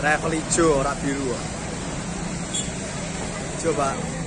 travel hijau ora biru coba.